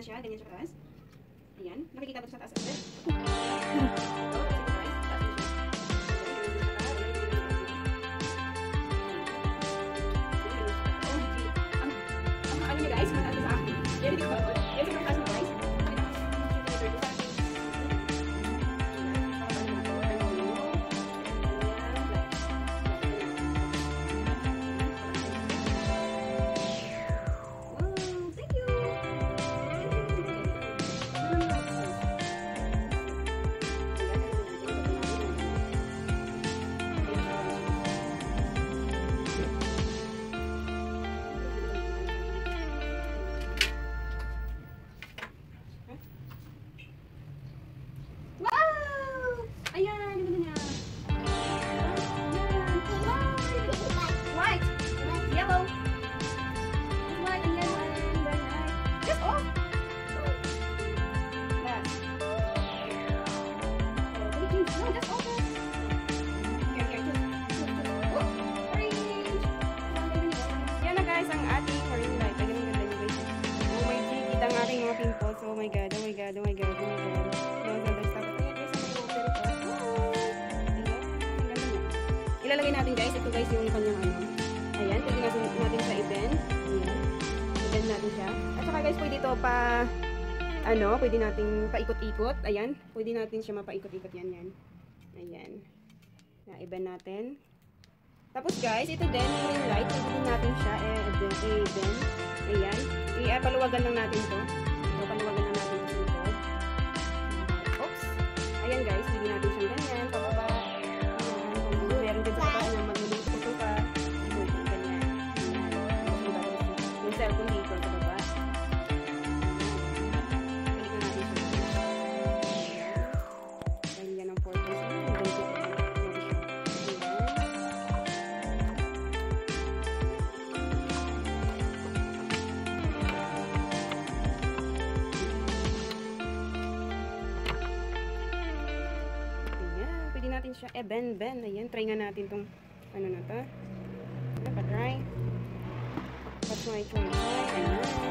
nasional dengan cerdas Ilalagay natin guys, ito guys yung kanyang ano. Ayan, pwede natin, natin sa event. Ayan. Event natin siya. At saka guys, pwede ito pa, ano, pwede natin paikot-ikot. Ayan, pwede natin siya mapaikot-ikot. Yan, yan. Ayan. Na-event natin. Tapos guys, ito din, yung light, pwede natin siya, eh, event. Ayan. Ayan. Ipaluwagan lang natin to. siya. Eh, ben, ben. Ayan, try nga natin tong ano na to. Napatry. Patry, try, try. Ayan.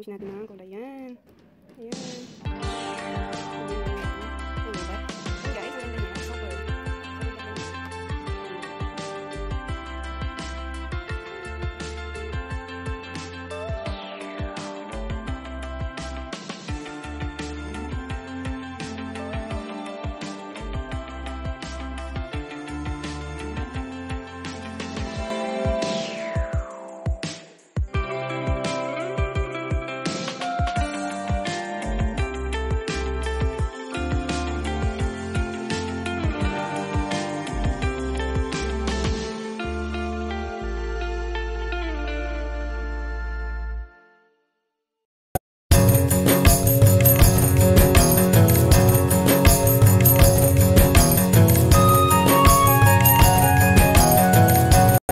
Hindi ko sinadmaan ko. Ayan. Ayan.